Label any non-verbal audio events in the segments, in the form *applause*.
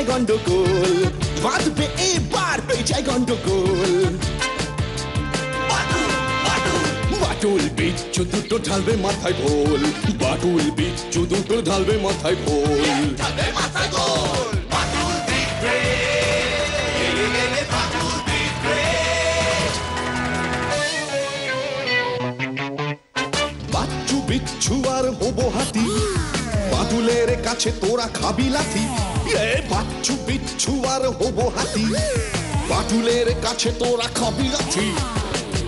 বেজায় গন্ডগোল। বাঁধবে এবার বেজায় গন্ডগোল। বাটুল বিচ্ছু দুটো ঢালবে মাথায় ভোল বাটুল বিচ্ছু দুটো ঢালবে মাথায় ভোল বিচ্ছু আর হব হাতি। বাদুলের কাছে তোরা খাবি লাথি। বাচ্চু বিচ্ছু আর হব হাতি। বাদুলের কাছে তোরা খাবি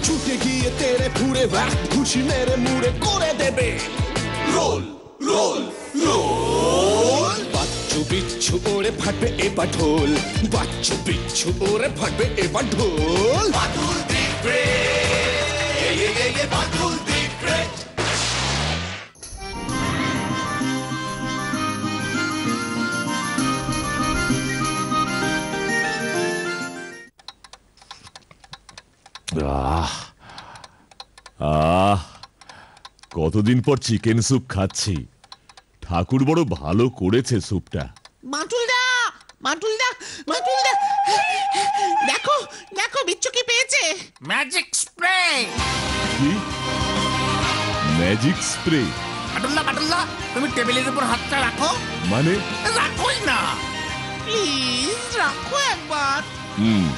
ছুটে গিয়ে তেরে ফুড়ে ব্যাক খুশি মেরে মুড়ে করে দেবে। Roll roll roll. বাচ্চু বিচ্ছু ওরে ফাটবে এবার ঢোল। বাচ্চু বিচ্ছু ওরে ফাটবে এবার ঢোল। দিবে বাদুল আহ আহ কতদিন পর চিকেন স্যুপ খাচ্ছি। ঠাকুর বড় ভালো করেছে স্যুপটা। মাটুলদা মাটুলদা মাটুলদা। দেখো দেখো বিচ্ছু কি পেয়েছে। Magic spray. কি? Magic spray? বাটুল্লা বাটুল্লা তুমি টেবিলের উপর হাতটা রাখো। মানে? রাখোই না। প্লিজ রাখো একবার। হুম।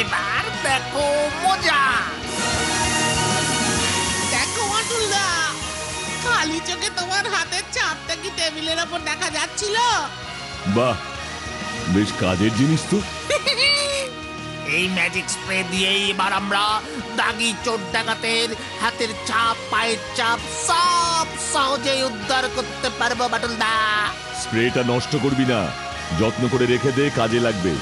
এবার দেখো মজা। দেখো মাটুলদা খালি চোখে তোমার হাতের চাপটা কি টেবিলের ওপর দেখা যাচ্ছিল? বাহ বেশ কাজের জিনিস তো। এই ম্যাজিক স্প্রে দিয়েই এবার আমরা দাগি চোর ডাকাতের হাতের চাপ পায়ের চাপ সব সহজেই উদ্ধার করতে পারব বাটুলদা। স্প্রেটা নষ্ট করবি না। যত্ন করে রেখে দে কাজে লাগবে।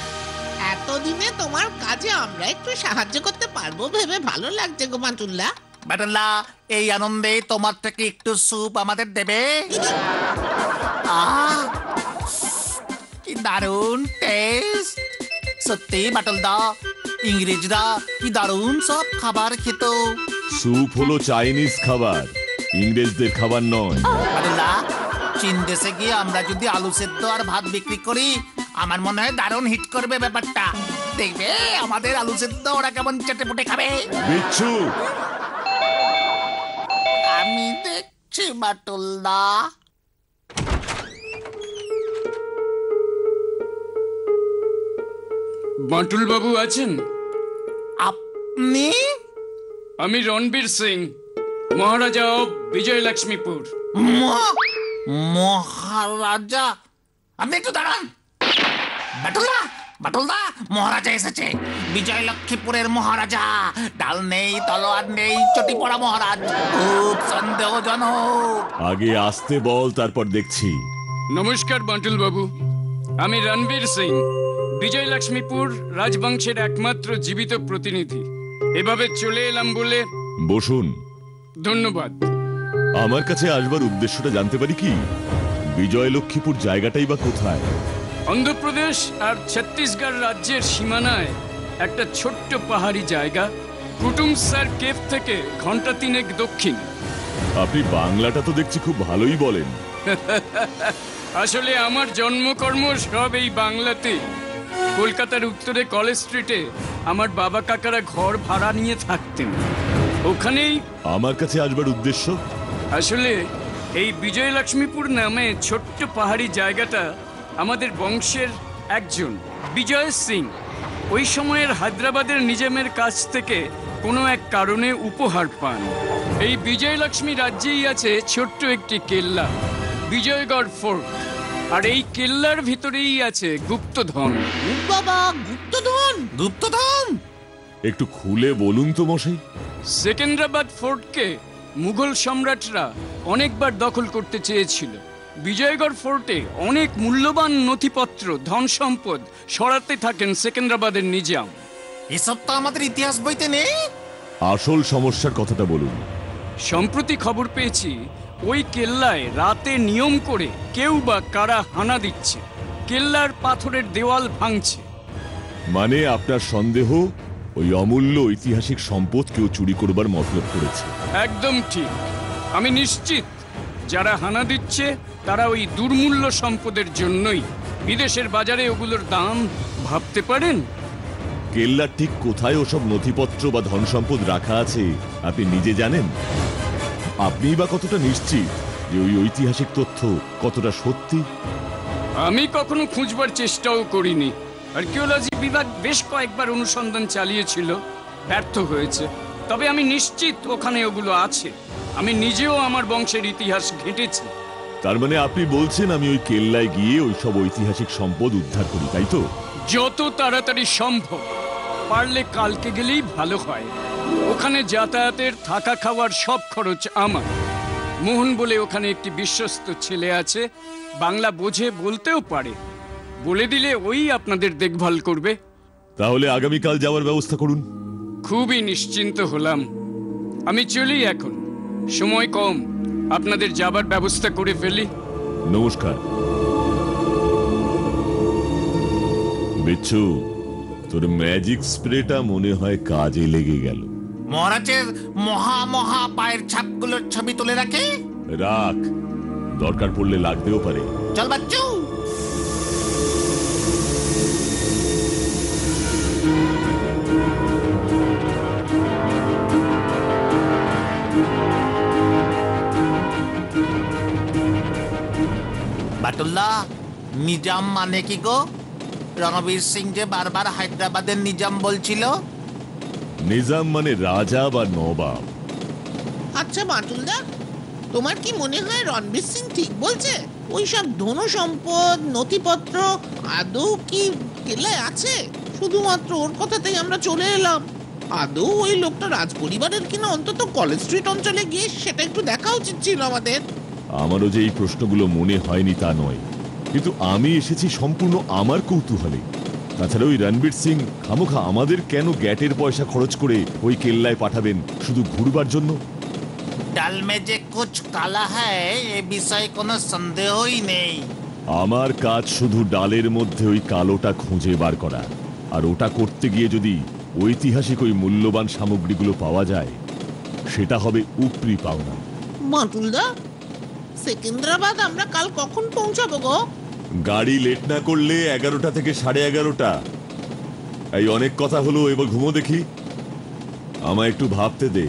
কাজে আমরা একটু সাহায্য করতে পারব ভেবে ভালো লাগছে গো বাটুল্লা। এই আনন্দে তোমার থেকে একটু স্যুপ আমাদের দেবে? *laughs* আহ কি দারুণ টেস্ট সত্যি বাটুলদা ইংরেজরা কি দারুণ সব খাবার খেত। স্যুপ হলো চাইনিজ খাবার ইংরেজদের খাবার নয়। বাটুলদা চীন দেশে গিয়ে আমরা যদি আলু সেদ্ধ আর ভাত বিক্রি করি আমার মনে হয় দারুণ হিট করবে ব্যাপারটা। দেখবে? আমাদের আলু সেদ্ধ ওরা কেমন চেটে পুটে খাবে? বিচ্ছু। আমি দেখছি বাটুলদা বাঁটুল বাবু আছেন? আপনি? আমি রণবীর সিং মহারাজা অফ বিজয় লক্ষ্মীপুর মহারাজা। আপনি একটু দাঁড়ান। বাটুলদা বাটুলদা মহারাজা এসেছে। বিজয় লক্ষ্মীপুরের মহারাজা। ডাল নেই তলোয়ার নেই চটি পড়া মহারাজ। খুব সন্দেহজনক। আগে আসতে বল তারপর দেখছি। নমস্কার বাঁটুল বাবু আমি রণবীর সিং বিজয় লক্ষ্মীপুর রাজবংশের একমাত্র জীবিত প্রতিনিধি। এভাবে চলে এলাম বলে বসুন। ধন্যবাদ। আমার কাছে আসবার উদ্দেশ্যটা জানতে পারি কি? বিজয় লক্ষ্মীপুর জায়গাটাই বা কোথায়? অন্ধ্রপ্রদেশ আর ছত্তিশগড় রাজ্যের সীমানায় একটা ছোট্ট পাহাড়ি জায়গা কুটুম স্যার কেভ থেকে ঘণ্টা তিনেক দক্ষিণ। আপনি বাংলাটা তো দেখছি খুব ভালোই বলেন। *laughs* আসলে আমার জন্মকর্ম সব এই বাংলাতে। কলকাতার উত্তরে কলেজ স্ট্রিটে আমার বাবা কাকারা ঘর ভাড়া নিয়ে থাকতেন। ওখানেই আমার কাছে আসবার উদ্দেশ্য? আসলে এই বিজয় লক্ষ্মীপুর নামে ছোট্ট পাহাড়ি জায়গাটা আমাদের বংশের একজন বিজয় সিং। ওই সময়ের হায়দ্রাবাদের নিজামের কাছ থেকে কোনো এক কারণে উপহার পান। এই বিজয়লক্ষ্মী রাজ্যেই আছে ছোট্ট একটি কেল্লা বিজয়গড় ফোর্ট। আর এই কেল্লার ভিতরেই আছে গুপ্তধন। বাবা গুপ্তধন? গুপ্তধন? একটু খুলে বলুন তো মশাই। সেকেন্দ্রাবাদ ফোর্টকে মুঘল সম্রাটরা অনেকবার দখল করতে চেয়েছিল। বিজয়গড় ফোর্টে অনেক মূল্যবান নথিপত্র ধন সম্পদ সরাতে থাকেন সেকেন্দ্রাবাদের নিজাম। এসব তো আমাদের ইতিহাস বইতে নেই। আসল সমস্যার কথাটা বলুন। সম্প্রতি খবর পেয়েছি ওই কেল্লায় রাতে নিয়ম করে কেউ বা কারা হানা দিচ্ছে। কেল্লার পাথরের দেওয়াল ভাঙছে। মানে আপনার সন্দেহ? ওই অমূল্য ঐতিহাসিক সম্পদ কেউ চুরি করবার মতলব করেছে। একদম ঠিক। আমি নিশ্চিত যারা হানা দিচ্ছে তারা ওই দুর্মূল্য সম্পদের জন্যই বিদেশের বাজারে ওগুলোর দাম ভাবতে পারেন? কেল্লার ঠিক কোথায় ওসব নথিপত্র বা ধন সম্পদ রাখা আছে আপনি নিজে জানেন? আপনিই বা কতটা নিশ্চিত যে ওই ঐতিহাসিক তথ্য কতটা সত্যি? আমি কখনো খুঁজবার চেষ্টাও করিনি। আর্কিওলজি বিভাগ বেশ কয়েকবার অনুসন্ধান চালিয়েছিল ব্যর্থ হয়েছে। তবে আমি নিশ্চিত ওখানে ওগুলো আছে। আমি নিজেও আমার বংশের ইতিহাস ঘেঁটেছি। তার মানে আপনি বলছেন আমি ওই কেল্লায় গিয়ে ওই সব ঐতিহাসিক সম্পদ উদ্ধার করি তাই তো? যত তাড়াতাড়ি সম্ভব। পারলে কালকে গেলেই ভালো হয়। ওখানে যাতায়াতের থাকা খাওয়ার সব খরচ আমার। মোহন বলে ওখানে একটি বিশ্বস্ত ছেলে আছে। বাংলা বোঝে বলতেও পারে। বলে দিলে ওই আপনাদের দেখভাল করবে। তাহলে আগামীকাল যাওয়ার ব্যবস্থা করুন। খুবই নিশ্চিন্ত হলাম। আমি চলি এখন। সময় কম। আপনাদের যাবার ব্যবস্থা করে ফেলি। নমস্কার। বিচ্ছু তোর ম্যাজিক স্প্রেটা মনে হয় কাজে লেগে গেল। মহারাজের মহা মহা পায়ের ছাপগুলোর ছবি তুলে রাখে? রাখ দরকার পড়লে লাগতেও পারে। চল বাচ্চু! বাটুল্লাহ নিজাম মানে কি গো? রণবীর সিং যে বারবার হায়দ্রাবাদের নিজাম বলছিল। নিজাম মানে রাজা বা নবাব। আচ্ছা বাটুলদা তোমার কি মনে হয় রণবীর সিং ঠিক বলছে? ওই সব ধন সম্পদ নথিপত্র আদৌ কি কেলায় আছে? শুধুমাত্র ওর কথাতেই আমরা চলে এলাম। আদৌ ওই লোকটা রাজ রাজপরিবারের কিনা অন্তত কলেজ স্ট্রিট অঞ্চলে গিয়ে সেটা একটু দেখা উচিত ছিল আমাদের। আমারও যে এই প্রশ্নগুলো মনে হয়নি তা নয়। কিন্তু আমি এসেছি সম্পূর্ণ আমার কৌতূহলে। তাছাড়া ওই রণবীর সিং খামোখা আমাদের কেন গ্যাটের পয়সা খরচ করে ওই কেল্লায় পাঠাবেন শুধু ঘুরবার জন্য? ডাল মে যে কুছ কালা হ্যায় এ বিষয়ে কোনো সন্দেহই নেই। আমার কাজ শুধু ডালের মধ্যে ওই কালোটা খুঁজে বার করা। আর ওটা করতে গিয়ে যদি ঐতিহাসিক ওই মূল্যবান সামগ্রীগুলো পাওয়া যায় সেটা হবে উপরি পাওনা। বাটুলদা সেকেন্দ্রাবাদ আমরা কাল কখন পৌঁছাবো গো? গাড়ি লেট না করলে এগারোটা থেকে সাড়ে এগারোটা। এই অনেক কথা হলো এবার ঘুমো দেখি। আমায় একটু ভাবতে দে।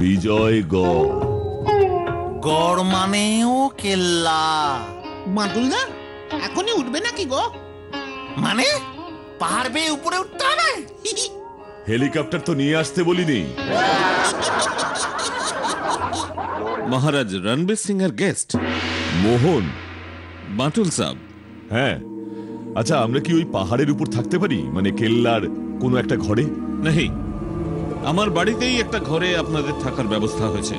বিজয় গ। গড় মানেও কেল্লা। বাটুলদা এখনই উঠবে নাকি গো? মানে? পাহাড় বেয়ে উপরে উঠতে হবে? *laughs* হেলিকপ্টার তো নিয়ে আসতে বলিনি। মহারাজ রণবীর সিং এর গেস্ট। মোহন। বাটুল সাহ হ্যাঁ। আচ্ছা আমরা কি ওই পাহাড়ের উপর থাকতে পারি? মানে কেল্লার কোনো একটা ঘরে? নেই আমার বাড়িতেই একটা ঘরে আপনাদের থাকার ব্যবস্থা হয়েছে।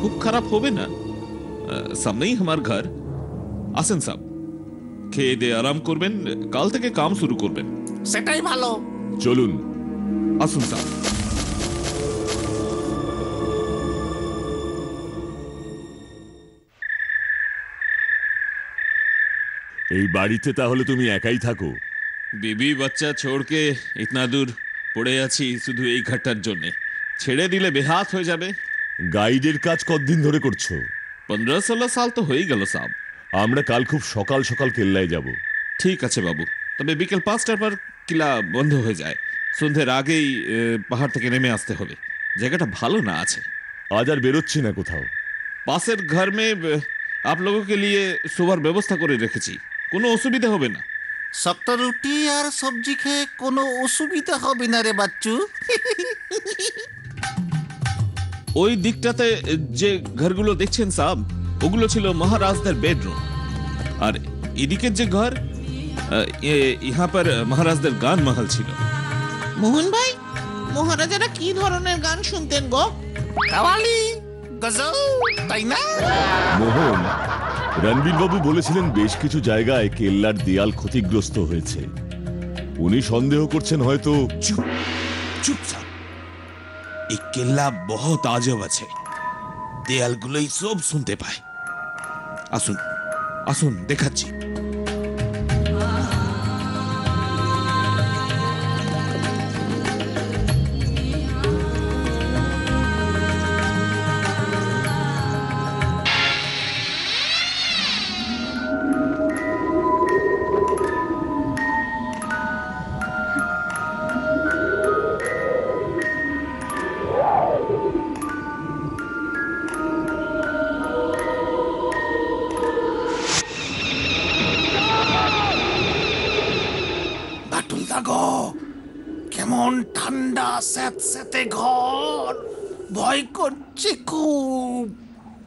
খুব খারাপ হবে না? আহ, সামনেই আমার ঘর। আসেন সাহ খেয়ে দিয়ে আরাম করবেন কাল থেকে কাম শুরু করবেন। সেটাই ভালো। চলুন আসুন সাহ এই বাড়িতে তাহলে তুমি একাই থাকো? বিবি বাচ্চা ছোড়কে ইতনা দূর পড়ে আছি শুধু এই ঘরটার জন্যে। ছেড়ে দিলে বেহাত হয়ে যাবে। গাইডের কাজ কতদিন ধরে করছ? পনেরো ষোলো সাল তো হয়েই গেল সাহ আমরা কাল খুব সকাল সকাল কেল্লায় যাব ঠিক আছে বাবু তবে বিকেল পাঁচটার পর কিলা বন্ধ হয়ে যায় সন্ধ্যের আগেই এ, পাহাড় থেকে নেমে আসতে হবে জায়গাটা ভালো না আছে আজ আর বেরোচ্ছি না কোথাও পাশের ঘর মে এ, আপ লোগों के लिए শোবার ব্যবস্থা করে রেখেছি কোনো অসুবিধা হবে না শক্ত রুটি আর সবজি খেয়ে কোনো অসুবিধা হবে না রে বাচ্চু ওই দিকটাতে যে ঘরগুলো দেখছেন সাব ওগুলো ছিল মহারাজদের বেডরুম। আর এদিকের যে ঘর ইহা পর মহারাজদের গান মহল ছিল। মোহন ভাই মহারাজারা কি ধরনের গান শুনতেন গো? কাওয়ালি গজল তাই না মোহন রণবীর বাবু বলেছিলেন বেশ কিছু জায়গায় কেল্লার দেয়াল ক্ষতিগ্রস্ত হয়েছে। উনি সন্দেহ করছেন হয়তো চুপ চুপ সাব এই কেল্লা বহুত আজব আছে। দেয়ালগুলোই সব শুনতে পায়। আসুন আসুন দেখাচ্ছি।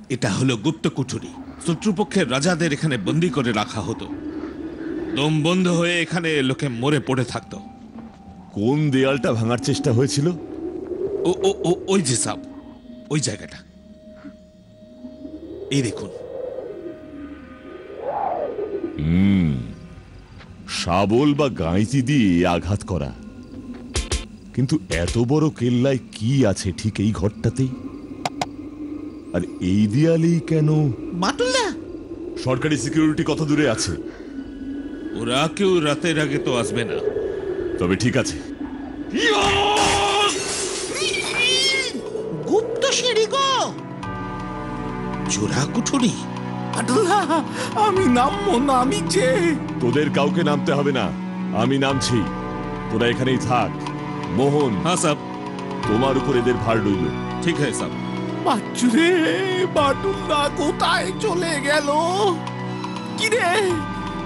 এটা হলো গুপ্ত কুঠুরি। শত্রুপক্ষের রাজাদের এখানে বন্দি করে রাখা হতো। দম বন্ধ হয়ে এখানে লোকে মরে পড়ে থাকতো। কোন দেয়ালটা ভাঙার চেষ্টা হয়েছিল? ও ও ও ওই যে সাপ। ওই জায়গাটা। এই দেখুন। শাবল বা গাঁইতি দিয়ে আঘাত করা। কিন্তু এত বড় কেল্লায় কি আছে ঠিক এই ঘরটাতেই? আর এই দেয়ালেই কেন? বাটুলদা! সরকারি সিকিউরিটি কত দূরে আছে। ওরা কেউ রাতের আগে তো আসবে না। তবে ঠিক আছে। গুপ্ত সিঁড়ি গো! চোরা কুঠুরি। বাটুলদা আমি নামবো না আমি যে তোদের কাউকে নামতে হবে না। আমি নামছি। তোরা এখানেই থাক। মোহন হ্যাঁ সাব তোমার উপর এদের ভার রইল। ঠিক আছে সাব বাচ্চুরে বাটুলদা কোথায় চলে গেল? কিরে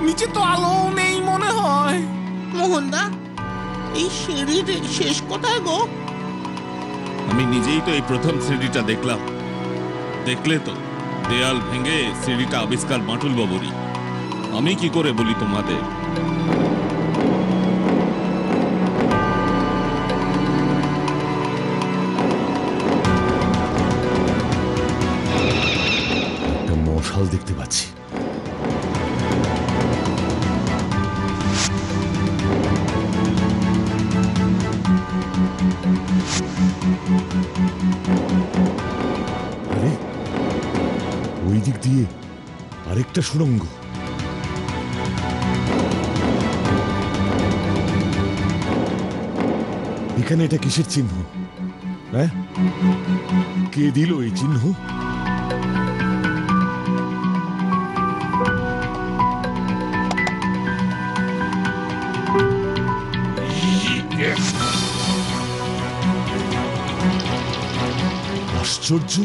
নিচে তো আলো নেই মনে হয়। মোহনদা এই সিঁড়ির শেষ কোথায় গো? আমি নিজেই তো এই প্রথম সিঁড়িটা দেখলাম। দেখলে তো দেয়াল ভেঙে সিঁড়িটা আবিষ্কার মাটুল বাবুরি আমি কি করে বলি তোমাদের? পাচ্ছি ওই দিক দিয়ে আরেকটা সুড়ঙ্গ। এখানে এটা কিসের চিহ্ন? হ্যাঁ? কে দিল এই চিহ্ন? আশ্চর্য।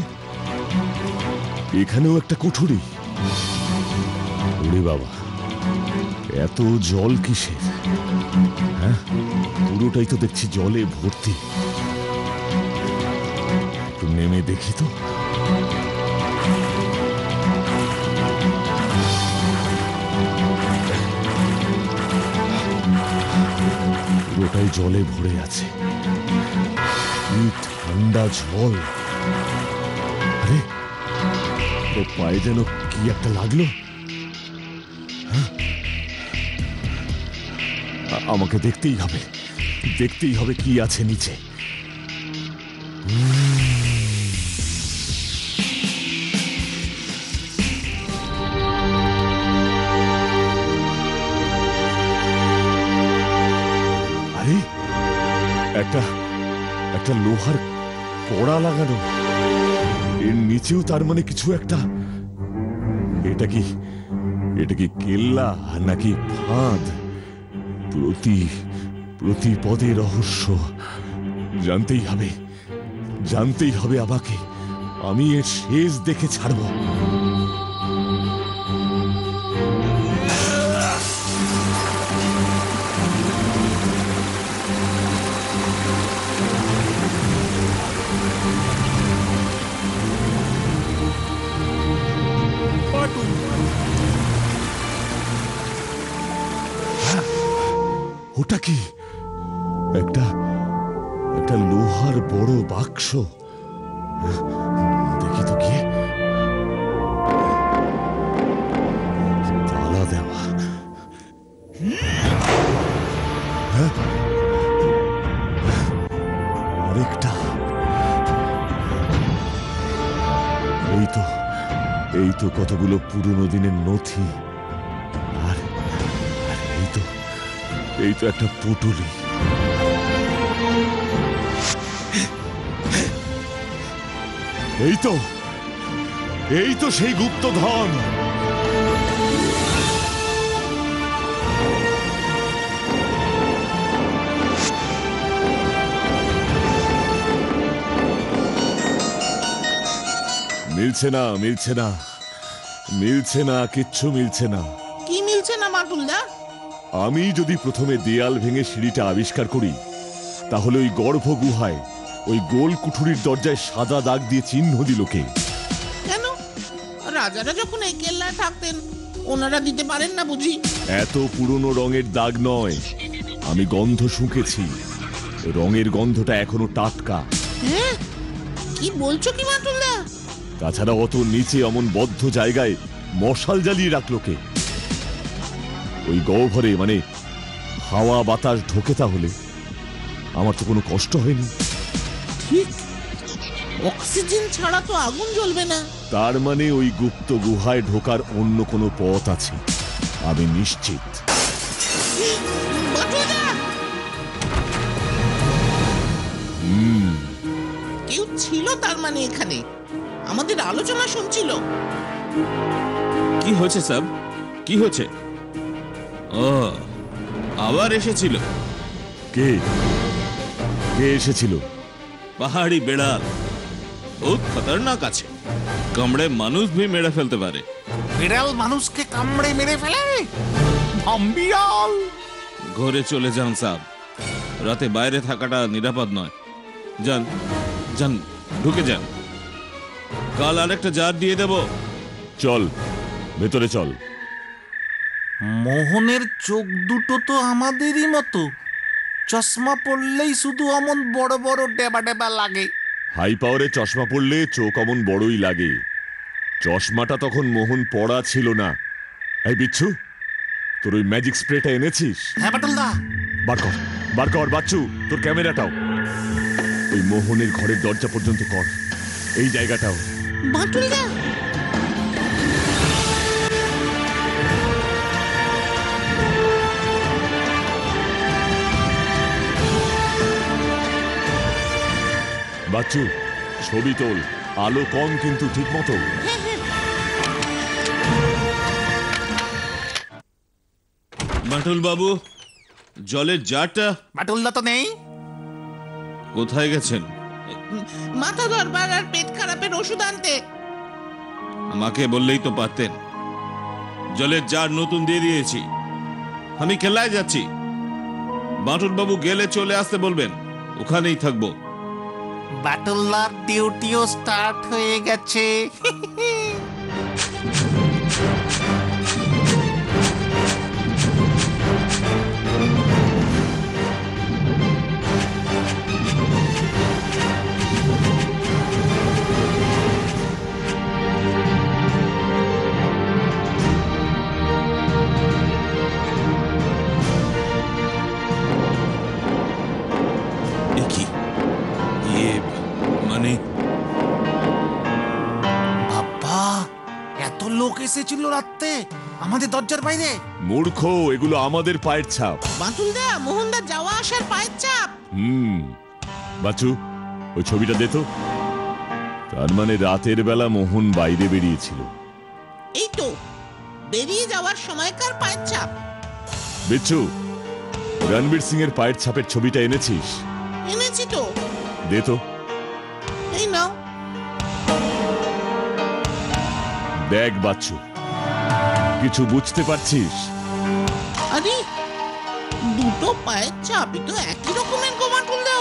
এখানেও একটা কুঠুরি। ওরে বাবা, এত জল কিসের? হ্যাঁ পুরোটাই তো দেখছি জলে ভর্তি। একটু নেমে দেখি তো। পুরোটাই জলে ভরে আছে। ঠান্ডা জল। আরে পায়ে যেন কি একটা লাগল? হ্যাঁ? আমাকে দেখতেই হবে। দেখতেই হবে কি আছে নিচে। একটা একটা লোহার কড়া লাগানো। এর নিচেও তার মানে কিছু একটা। এটা কি এটা কি কেল্লা নাকি ফাঁদ? প্রতি প্রতি পদে রহস্য। জানতেই হবে জানতেই হবে আমাকে। আমি এর শেষ দেখে ছাড়বো। ওটা কি? একটা একটা লোহার বড় বাক্স। দেখি তো কি তালা দেওয়া। হ্যাঁ? আরেকটা। এই তো এই তো কতগুলো পুরনো দিনের নথি। এই তো একটা পুটুলি। এই তো এই তো সেই গুপ্তধন। মিলছে না মিলছে না। মিলছে না, কিচ্ছু মিলছে না। কি মিলছে না মাটুলদা আমি যদি প্রথমে দেয়াল ভেঙে সিঁড়িটা আবিষ্কার করি তাহলে ওই গর্ভ গুহায় ওই গোল কুঠুরির দরজায় সাদা দাগ দিয়ে চিহ্ন দিল কে? কেন? রাজারা যখন এই কেল্লায় থাকতেন ওনারা দিতে পারেন না বুঝি? এত পুরনো রঙের দাগ নয়। আমি গন্ধ শুঁকেছি। রঙের গন্ধটা এখনও টাটকা। হ্যাঁ? কি বলছো কি মাটুলদা তাছাড়া অত নিচে অমন বদ্ধ জায়গায় মশাল জ্বালিয়ে রাখল কে? ওই গহ্বরে মানে হাওয়া বাতাস ঢোকে তাহলে? আমার তো কোনো কষ্ট হয়নি। ঠিক। অক্সিজেন ছাড়া তো আগুন জ্বলবে না। তার মানে ওই গুপ্ত গুহায় ঢোকার অন্য কোনো পথ আছে। আমি নিশ্চিত। কেউ ছিল তার মানে এখানে? আমাদের আলোচনা শুনছিল। কি হয়েছে স্যার? কি হয়েছে? ও আবার এসেছিল। কে? কে এসেছিল? পাহাড়ি বেড়াল। বহুত খতরনাক আছে। কামড়ে মানুষ ভি মেরে ফেলতে পারে। বিড়াল মানুষকে কামড়ে মেরে ফেলে? ধম্বিয়াল ঘরে চলে যান সাব। রাতে বাইরে থাকাটা নিরাপদ নয়। যান যান ঢুকে যান। কাল আরেকটা জার দিয়ে দেব। চল ভেতরে চল। মোহনের চোখ দুটো তো আমাদেরই মতো। চশমা পড়লেই শুধু অমন বড় বড় ডেবা ডেবা লাগে। হাই পাওয়ারে চশমা পড়লে চোখ অমন বড়ই লাগে। চশমাটা তখন মোহন পড়া ছিল না। এই বিচ্ছু তোর ওই ম্যাজিক স্প্রেটা এনেছিস? হ্যাঁ বাটুলদা। বার কর বার কর বাচ্চু তোর ক্যামেরাটাও। ওই মোহনের ঘরের দরজা পর্যন্ত কর। এই জায়গাটাও। মাটুলদা বাচ্চু ছবি তোল। আলো কম কিন্তু ঠিক মতো বাটুল বাবু জলের জারটা বাটুলদা তো নেই। কোথায় গেছেন? মাথা ধরবার আর পেট খারাপের ওষুধ আনতে। আমাকে বললেই তো পারতেন। জলের জার নতুন দিয়ে দিয়েছি। আমি খেলায় যাচ্ছি। বাটুল বাবু গেলে চলে আসতে বলবেন। ওখানেই থাকব। বাটুলদার ডিউটিও স্টার্ট হয়ে গেছে। *laughs* লোক এসেছিল রাত্রে। আমাদের দরজার বাইরে। মূর্খ এগুলো আমাদের পায়ের ছাপ। মাটুলদা মোহনদা যাওয়া আসার পায়ের চাপ হুম। বাচ্চু ওই ছবিটা দে তো। তার মানে রাতের বেলা মোহন বাইরে বেরিয়েছিল। এই তো বেরিয়ে যাওয়ার সময়কার পায়ের চাপ বিচ্ছু রণবীর সিং এর পায়ের ছাপের ছবিটা এনেছিস? এনেছি তো। দে তো। এই নাও। দেখ বাচ্চু কিছু বুঝতে পারছিস? আরে দুটো পায়ের চাপই তো একই রকমের গো মাটুলদা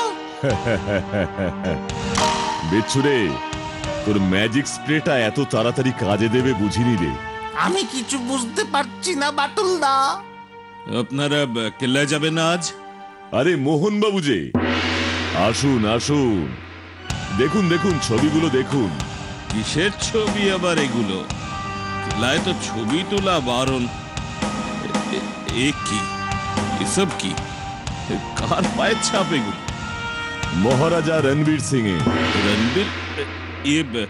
*laughs* বিচ্ছু রে তোর ম্যাজিক স্প্রেটা এত তাড়াতাড়ি কাজে দেবে বুঝিনি রে। আমি কিছু বুঝতে পারছি না বাটুলদা। আপনারা কেল্লায় যাবেন না আজ? আরে মোহন বাবু যে আসুন আসুন। দেখুন দেখুন ছবিগুলো দেখুন। কিসের ছবি আবার এগুলো? কেল্লায় তো ছবি তোলা বারণ। এ- কি? এসব কি? কার পায়ের ছাপ এগুলো? মহারাজা রণবীর সিং এ রণবীর এ-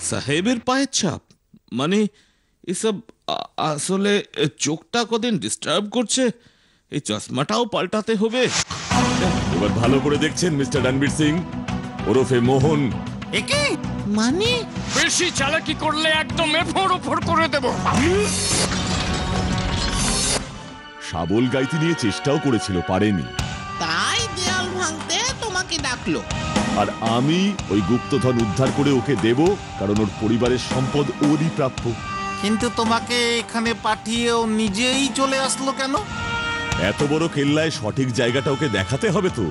সাহেবের পায়ের ছাপ? মানে এসব আসলে চোখটা কদিন ডিস্টার্ব করছে? এই চশমাটাও পাল্টাতে হবে? এবার ভালো করে দেখছেন মিস্টার রণবীর সিং। ওরফে মোহন। একে মানে? বেশি চালাকি করলে একদম এফোর ওফোর করে দেব। শাবল গাইতে নিয়ে চেষ্টাও করেছিল পারেনি। তাই দেয়াল ভাঙতে তোমাকে ডাকলো। আর আমি ওই গুপ্তধন উদ্ধার করে ওকে দেব কারণ ওর পরিবারের সম্পদ ওরই প্রাপ্য। কিন্তু তোমাকে এখানে পাঠিয়েও নিজেই চলে আসলো কেন? এত বড় কেল্লায় সঠিক জায়গাটা ওকে দেখাতে হবে তো।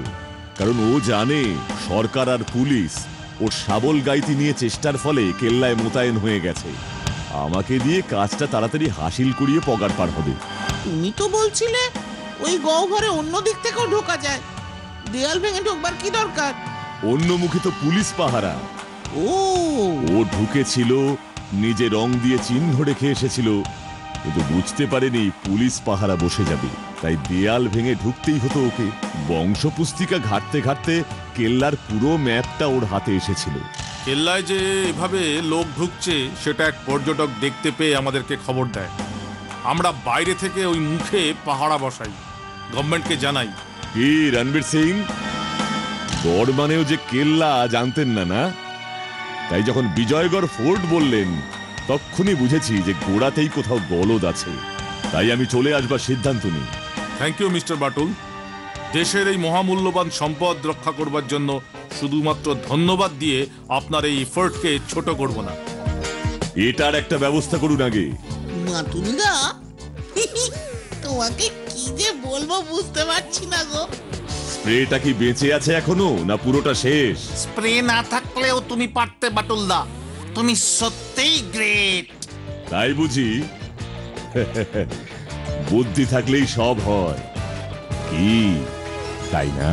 কারণ ও জানে সরকার আর পুলিশ ওর শাবল গাইতি নিয়ে চেষ্টার ফলে কেল্লায় মোতায়েন হয়ে গেছে। আমাকে দিয়ে কাজটা তাড়াতাড়ি হাসিল করিয়ে পগার পার হবে। তুমি তো বলছিলে ওই গহ্বরে অন্য দিক থেকেও ঢোকা যায়। দেয়াল ভেঙে ঢোকবার কি দরকার? অন্য মুখে তো পুলিশ পাহারা। ও। ও ঢুকেছিল নিজে রং দিয়ে চিহ্ন রেখে এসেছিল। কিন্তু বুঝতে পারেনি পুলিশ পাহারা বসে যাবে। তাই দেয়াল ভেঙে ঢুকতেই হতো ওকে। বংশ পুস্তিকা ঘাটতে ঘাটতে কেল্লার পুরো ম্যাপটা ওর হাতে এসেছিল। কেল্লায় যে এভাবে লোক ঢুকছে সেটা এক পর্যটক দেখতে পেয়ে আমাদেরকে খবর দেয়। আমরা বাইরে থেকে ওই মুখে পাহারা বসাই। গভর্নমেন্টকে জানাই। কি রণবীর সিং? গড় মানেও যে কেল্লা জানতেন না না? তাই যখন বিজয়গড় ফোর্ট বললেন তক্ষুনি বুঝেছি যে গোড়াতেই কোথাও গলদ আছে। তাই আমি চলে আসবার সিদ্ধান্ত নিই। থ্যাংক ইউ মিস্টার বাটুল দেশের এই মহামূল্যবান সম্পদ রক্ষা করবার জন্য শুধুমাত্র ধন্যবাদ দিয়ে আপনার এই এফোর্টকে ছোট করব না। এটার একটা ব্যবস্থা করুন আগে। মাতুলদা তোমাকে কি যে বলব বুঝতে পারছি না গো। স্প্রেটা কি বেঁচে আছে এখনও না পুরোটা শেষ? স্প্রে না থাকলেও তুমি পারতে বাটুলদা। তুমি সত্যিই গ্রেট তাই বুঝি। বুদ্ধি থাকলেই সব হয়। কি? তাই না?